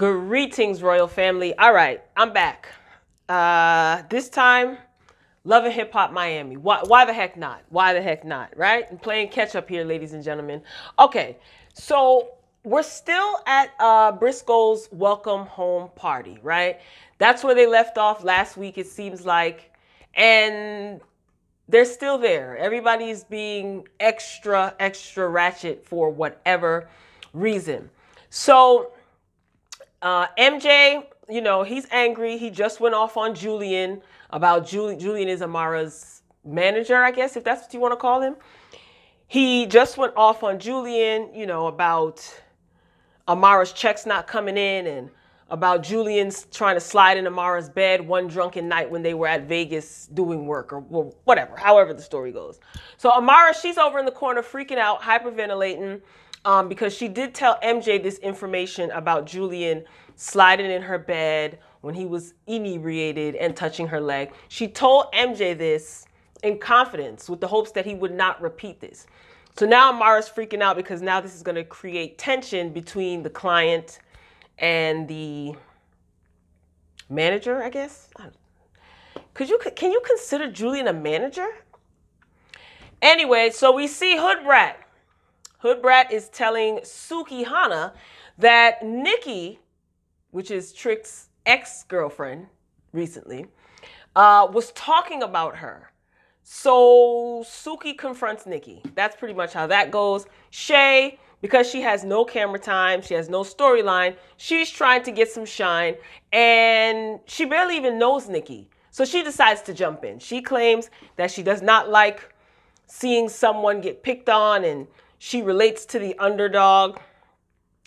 Greetings, royal family. All right, I'm back. Uh, this time, Love and Hip Hop Miami. Why, why the heck not? Why the heck not? Right? I'm playing catch up here, ladies and gentlemen. Okay, so we're still at uh, Briscoe's welcome home party, right? That's where they left off last week, it seems like. And they're still there. Everybody's being extra, extra ratchet for whatever reason. So, uh, MJ, you know, he's angry. He just went off on Julian about Julie. Julian is Amara's manager, I guess, if that's what you want to call him. He just went off on Julian, you know, about Amara's checks not coming in and about Julian's trying to slide in Amara's bed one drunken night when they were at Vegas doing work or well, whatever, however the story goes. So Amara, she's over in the corner freaking out, hyperventilating um, because she did tell MJ this information about Julian sliding in her bed when he was inebriated and touching her leg. She told MJ this in confidence with the hopes that he would not repeat this. So now Amara's freaking out because now this is going to create tension between the client and the manager, I guess. Could you can you consider Julian a manager? Anyway, so we see Hood Brat. Hood Brat is telling Suki Hana that Nikki, which is Trick's ex-girlfriend recently, uh, was talking about her. So Suki confronts Nikki. That's pretty much how that goes. Shay because she has no camera time, she has no storyline, she's trying to get some shine, and she barely even knows Nikki. So she decides to jump in. She claims that she does not like seeing someone get picked on and she relates to the underdog.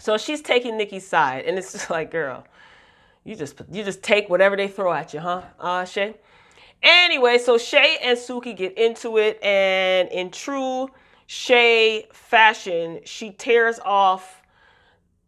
So she's taking Nikki's side, and it's just like, girl, you just you just take whatever they throw at you, huh, uh, Shay? Anyway, so Shay and Suki get into it, and in true Shay fashion, she tears off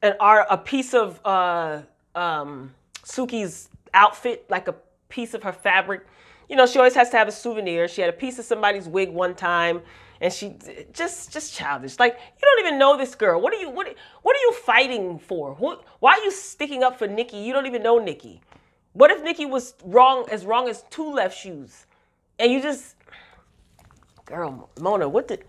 an art, a piece of uh, um, Suki's outfit, like a piece of her fabric. You know, she always has to have a souvenir. She had a piece of somebody's wig one time, and she just just childish. Like you don't even know this girl. What are you what what are you fighting for? What, why are you sticking up for Nikki? You don't even know Nikki. What if Nikki was wrong as wrong as two left shoes, and you just, girl, Mona, what did?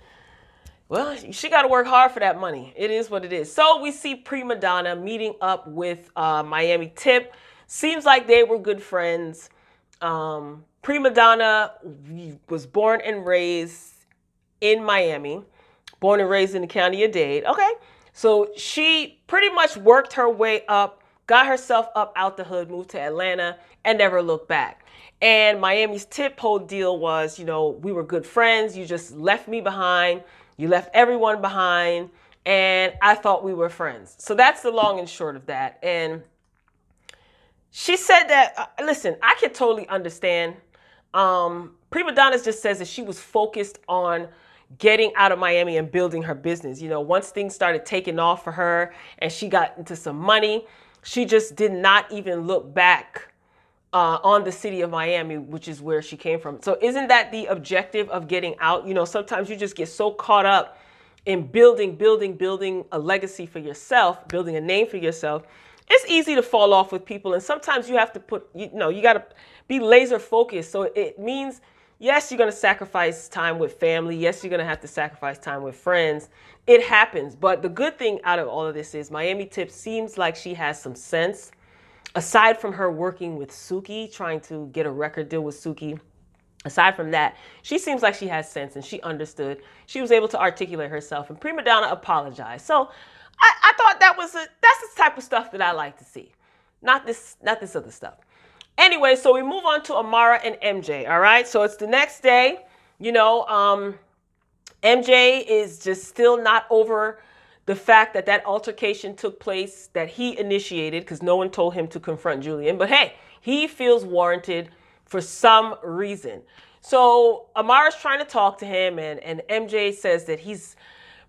Well, she got to work hard for that money. It is what it is. So we see Prima Donna meeting up with uh, Miami Tip. Seems like they were good friends. Um, Prima Donna was born and raised in Miami, born and raised in the county of Dade. Okay, so she pretty much worked her way up, got herself up out the hood, moved to Atlanta, and never looked back. And Miami's tip whole deal was, you know, we were good friends. You just left me behind you left everyone behind, and I thought we were friends. So that's the long and short of that. And she said that, uh, listen, I could totally understand. Um, Prima Donna just says that she was focused on getting out of Miami and building her business. You know, once things started taking off for her and she got into some money, she just did not even look back uh, on the city of Miami, which is where she came from. So, isn't that the objective of getting out? You know, sometimes you just get so caught up in building, building, building a legacy for yourself, building a name for yourself. It's easy to fall off with people, and sometimes you have to put, you know, you got to be laser focused. So, it means, yes, you're going to sacrifice time with family. Yes, you're going to have to sacrifice time with friends. It happens. But the good thing out of all of this is Miami Tip seems like she has some sense aside from her working with Suki, trying to get a record deal with Suki, aside from that, she seems like she has sense and she understood. She was able to articulate herself, and Prima Donna apologized. So I, I thought that was a that's the type of stuff that I like to see, not this not this other stuff. Anyway, so we move on to Amara and MJ. All right, so it's the next day. You know, um, MJ is just still not over the fact that that altercation took place that he initiated because no one told him to confront Julian. But hey, he feels warranted for some reason. So Amara's trying to talk to him, and, and MJ says that he's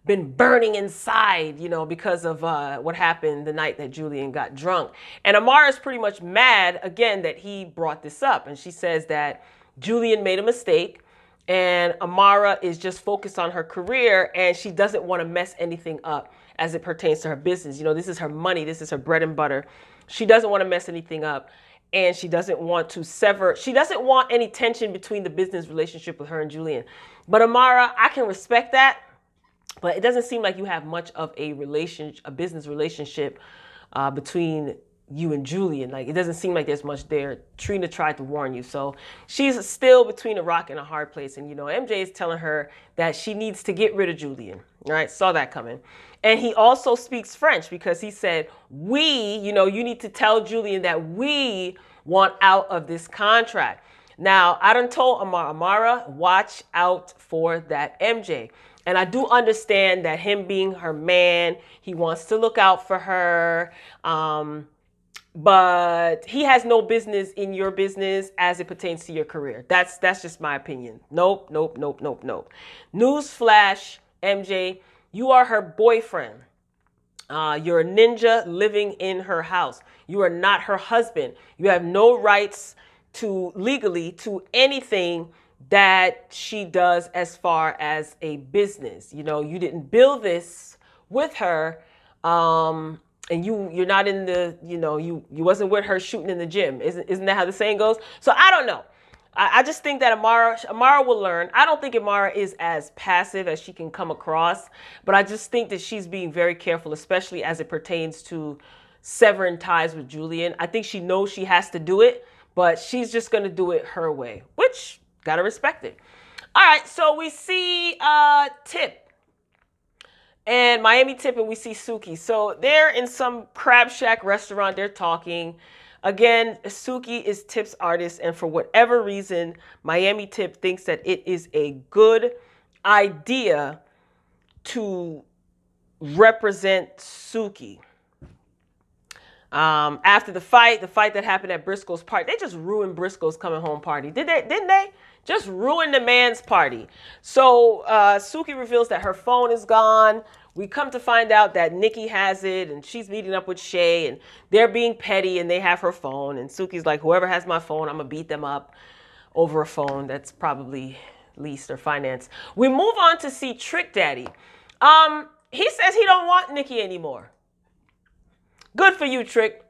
been burning inside, you know, because of uh, what happened the night that Julian got drunk. And Amara's pretty much mad again that he brought this up. And she says that Julian made a mistake and Amara is just focused on her career and she doesn't want to mess anything up as it pertains to her business. You know, this is her money, this is her bread and butter. She doesn't want to mess anything up and she doesn't want to sever she doesn't want any tension between the business relationship with her and Julian. But Amara, I can respect that, but it doesn't seem like you have much of a relationship, a business relationship uh, between you and Julian. Like it doesn't seem like there's much there. Trina tried to warn you. So she's still between a rock and a hard place. And you know, MJ is telling her that she needs to get rid of Julian. Right? Saw that coming. And he also speaks French because he said, We, you know, you need to tell Julian that we want out of this contract. Now, I told Amara, Amara, watch out for that MJ. And I do understand that him being her man, he wants to look out for her. Um, but he has no business in your business as it pertains to your career. That's that's just my opinion. Nope, nope, nope, nope, nope. Newsflash, MJ, you are her boyfriend. Uh, you're a ninja living in her house. You are not her husband. You have no rights to legally to anything that she does as far as a business. You know, you didn't build this with her. Um, and you you're not in the you know you you wasn't with her shooting in the gym isn't isn't that how the saying goes so i don't know i, I just think that amara amara will learn i don't think amara is as passive as she can come across but i just think that she's being very careful especially as it pertains to severing ties with julian i think she knows she has to do it but she's just going to do it her way which gotta respect it all right so we see uh tip and Miami Tip and we see Suki. So they're in some crab shack restaurant. They're talking. Again, Suki is Tip's artist, and for whatever reason, Miami Tip thinks that it is a good idea to represent Suki. Um, after the fight, the fight that happened at Briscoe's party, they just ruined Briscoe's coming home party. Did they? Didn't they? Just ruined the man's party. So uh, Suki reveals that her phone is gone. We come to find out that Nikki has it and she's meeting up with Shay and they're being petty and they have her phone. And Suki's like, whoever has my phone, I'm going to beat them up over a phone that's probably leased or financed. We move on to see Trick Daddy. Um, he says he don't want Nikki anymore. Good for you, Trick.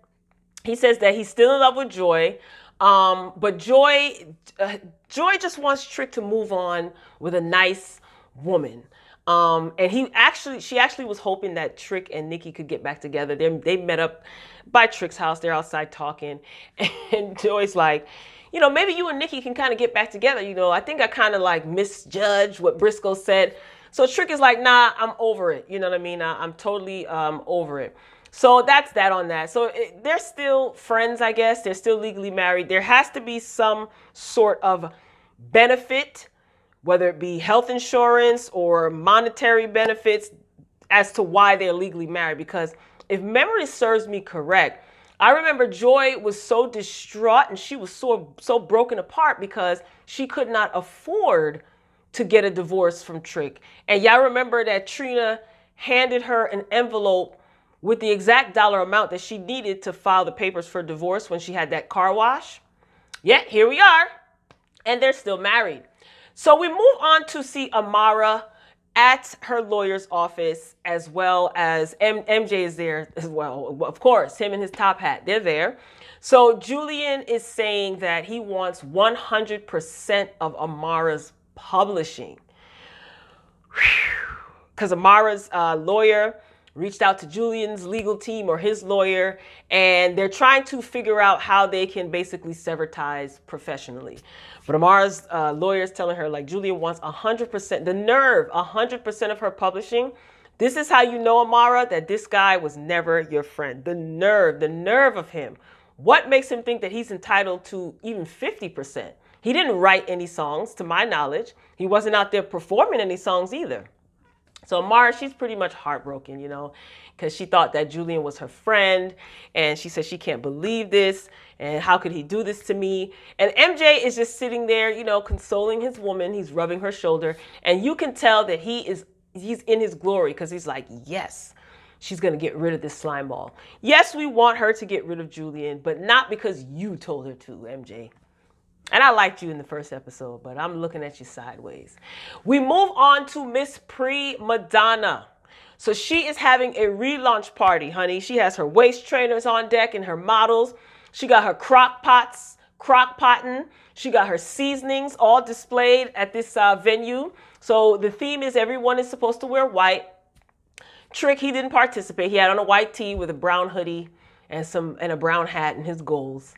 He says that he's still in love with Joy. Um, but Joy, uh, Joy just wants Trick to move on with a nice woman. Um, and he actually, she actually was hoping that Trick and Nikki could get back together. They, they met up by Trick's house. They're outside talking. And Joy's like, you know, maybe you and Nikki can kind of get back together. You know, I think I kind of like misjudged what Briscoe said. So Trick is like, nah, I'm over it. You know what I mean? I, am totally um, over it. So that's that on that. So it, they're still friends, I guess. They're still legally married. There has to be some sort of benefit, whether it be health insurance or monetary benefits, as to why they're legally married. Because if memory serves me correct, I remember Joy was so distraught and she was so so broken apart because she could not afford to get a divorce from Trick. And y'all remember that Trina handed her an envelope with the exact dollar amount that she needed to file the papers for divorce when she had that car wash. Yeah, here we are. And they're still married. So we move on to see Amara at her lawyer's office as well as M- MJ is there as well. Of course, him and his top hat, they're there. So Julian is saying that he wants 100% of Amara's publishing. Because Amara's uh, lawyer reached out to Julian's legal team or his lawyer, and they're trying to figure out how they can basically sever ties professionally. But Amara's uh, lawyer is telling her, like, Julian wants 100%, the nerve, 100% of her publishing. This is how you know, Amara, that this guy was never your friend. The nerve, the nerve of him. What makes him think that he's entitled to even 50%? He didn't write any songs, to my knowledge. He wasn't out there performing any songs either. So Mara, she's pretty much heartbroken, you know, because she thought that Julian was her friend, and she says she can't believe this, and how could he do this to me? And MJ is just sitting there, you know, consoling his woman. He's rubbing her shoulder, and you can tell that he is he's in his glory because he's like, yes. She's gonna get rid of this slime ball. Yes, we want her to get rid of Julian, but not because you told her to, MJ. And I liked you in the first episode, but I'm looking at you sideways. We move on to Miss Prima Donna. So she is having a relaunch party, honey. She has her waist trainers on deck and her models. She got her crock pots, crock potting. She got her seasonings all displayed at this uh, venue. So the theme is everyone is supposed to wear white. Trick, he didn't participate. He had on a white tee with a brown hoodie and some and a brown hat and his goals.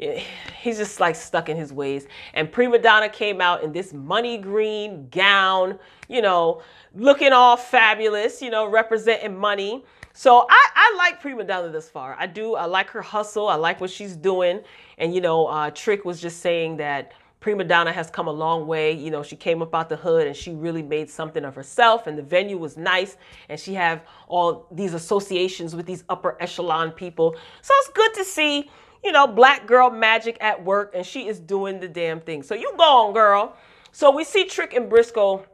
He's just like stuck in his ways. And Prima Donna came out in this money green gown, you know, looking all fabulous, you know, representing money. So I, I like Prima Donna this far. I do. I like her hustle. I like what she's doing. And, you know, uh, Trick was just saying that Prima Donna has come a long way. You know, she came up out the hood and she really made something of herself and the venue was nice and she have all these associations with these upper echelon people. So it's good to see, you know, black girl magic at work and she is doing the damn thing. So you go on, girl. So we see Trick and Briscoe,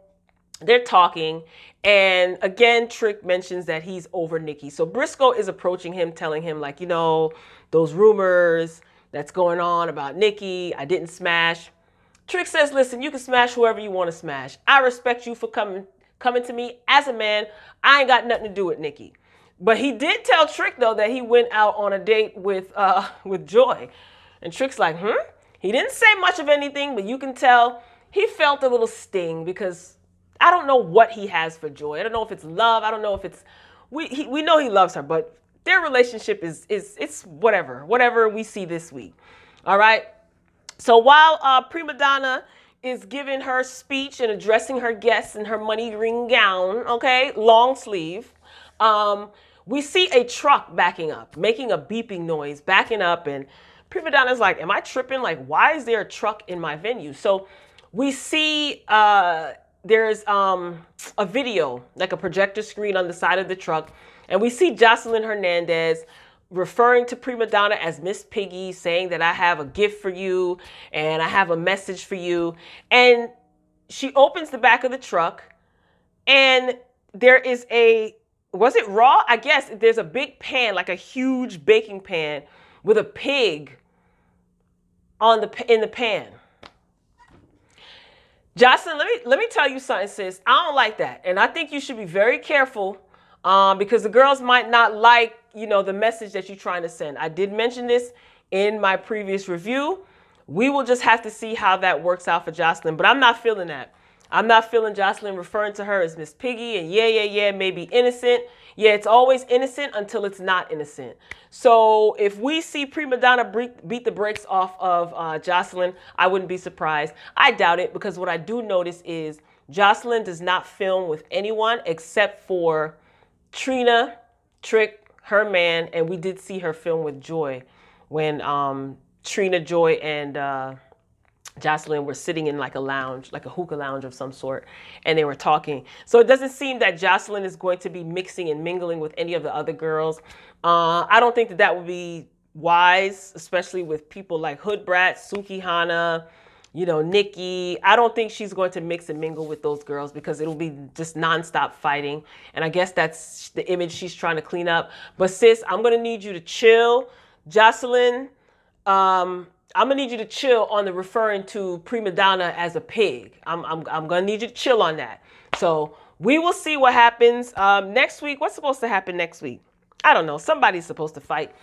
they're talking and again, Trick mentions that he's over Nikki. So Briscoe is approaching him, telling him like, you know, those rumors that's going on about Nikki, I didn't smash. Trick says, listen, you can smash whoever you want to smash. I respect you for coming coming to me as a man. I ain't got nothing to do with Nikki. But he did tell Trick though that he went out on a date with uh with Joy. And Trick's like, hmm? He didn't say much of anything, but you can tell he felt a little sting because I don't know what he has for Joy. I don't know if it's love. I don't know if it's we he, we know he loves her, but their relationship is is it's whatever, whatever we see this week. All right. So while uh, Prima Donna is giving her speech and addressing her guests in her money green gown, okay, long sleeve, um, we see a truck backing up, making a beeping noise, backing up, and Prima Donna's like, "Am I tripping? Like, why is there a truck in my venue?" So we see uh, there's um, a video, like a projector screen on the side of the truck, and we see Joseline Hernandez referring to Prima Donna as Miss Piggy, saying that I have a gift for you and I have a message for you. And she opens the back of the truck and there is a was it raw? I guess there's a big pan, like a huge baking pan with a pig on the in the pan. Joseline, let me let me tell you something, sis. I don't like that, and I think you should be very careful um, because the girls might not like, you know, the message that you're trying to send. I did mention this in my previous review. We will just have to see how that works out for Joseline, but I'm not feeling that. I'm not feeling Joseline referring to her as Miss Piggy and yeah, yeah, yeah, maybe innocent. Yeah, it's always innocent until it's not innocent. So if we see Prima Donna beat the brakes off of uh, Joseline, I wouldn't be surprised. I doubt it because what I do notice is Joseline does not film with anyone except for Trina, Trick, her man, and we did see her film with Joy when um, Trina, Joy, and uh, Joseline were sitting in like a lounge, like a hookah lounge of some sort, and they were talking. So it doesn't seem that Joseline is going to be mixing and mingling with any of the other girls. Uh, I don't think that that would be wise, especially with people like Hood Brat, Suki Hana, you know, Nikki. I don't think she's going to mix and mingle with those girls because it'll be just nonstop fighting. And I guess that's the image she's trying to clean up. But sis, I'm going to need you to chill. Joseline, um, I'm gonna need you to chill on the referring to prima donna as a pig. I'm, I'm, I'm gonna need you to chill on that. So we will see what happens um, next week. What's supposed to happen next week? I don't know. Somebody's supposed to fight.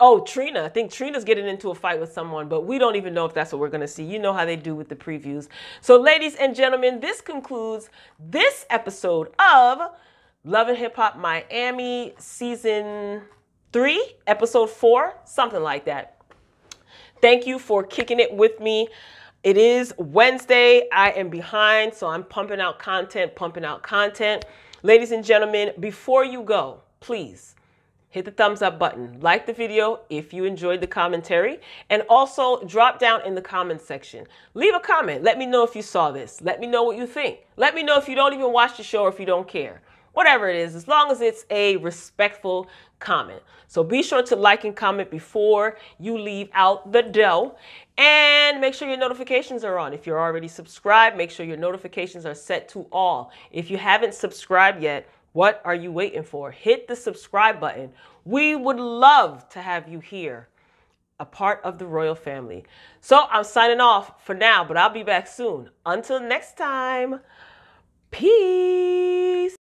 Oh, Trina. I think Trina's getting into a fight with someone, but we don't even know if that's what we're going to see. You know how they do with the previews. So, ladies and gentlemen, this concludes this episode of Love and Hip Hop Miami season three, episode four, something like that. Thank you for kicking it with me. It is Wednesday. I am behind, so I'm pumping out content, pumping out content. Ladies and gentlemen, before you go, please hit the thumbs up button, like the video if you enjoyed the commentary, and also drop down in the comment section. Leave a comment. Let me know if you saw this. Let me know what you think. Let me know if you don't even watch the show or if you don't care. Whatever it is, as long as it's a respectful comment. So be sure to like and comment before you leave out the dough. And make sure your notifications are on. If you're already subscribed, make sure your notifications are set to all. If you haven't subscribed yet, what are you waiting for? Hit the subscribe button. We would love to have you here, a part of the royal family. So I'm signing off for now, but I'll be back soon. Until next time, peace.